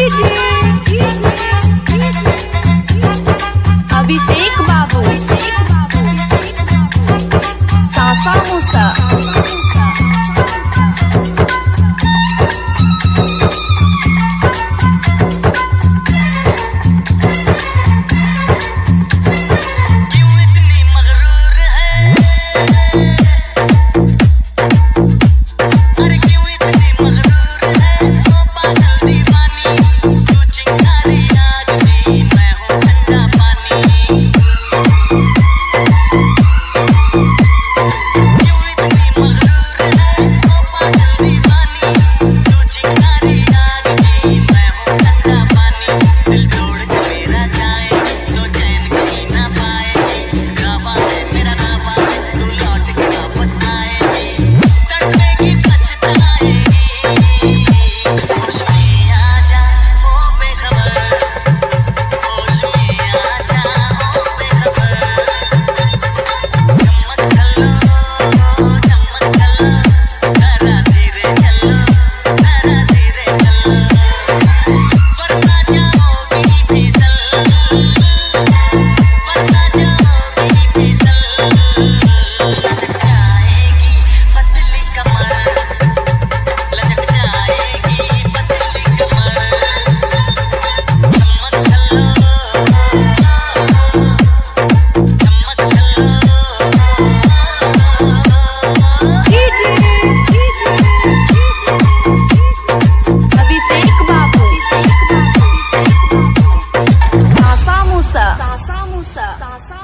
Иди.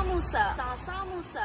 木色，上沙漠色。